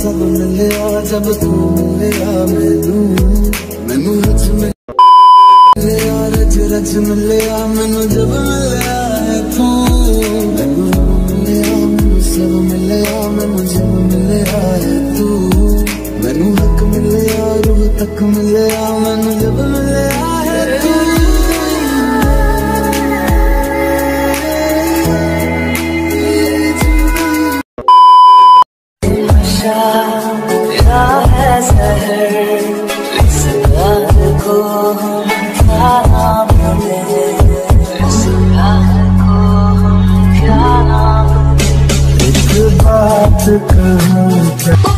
सब मिलया जब तू मिलया मैनू मैनू हज मिलया रज रज मिलया मैनू जब मिलया है तू मैनू मिलया मैनू सब मिलया तक मिलया मैनू जब मिलया तेरा है सहर इस प्यार को को क्या बात कहूँ